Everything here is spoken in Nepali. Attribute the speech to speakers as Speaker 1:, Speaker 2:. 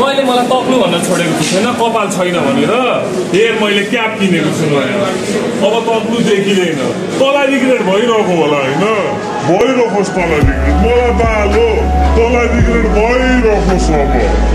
Speaker 1: मैले मलाई तक्लु भन्न छोडेको छैन कपाल छैन भनेर। हेर मैले क्याप किनेको छु नयाँ। अब तक्लु देखिँदैन। तँलाई रिग्रेट भइरहेको होला होइन?
Speaker 2: भइरहोस् तँलाई रिग्रेट। मलाई बालो तँलाई रिग्रेट भइरहोस् अब।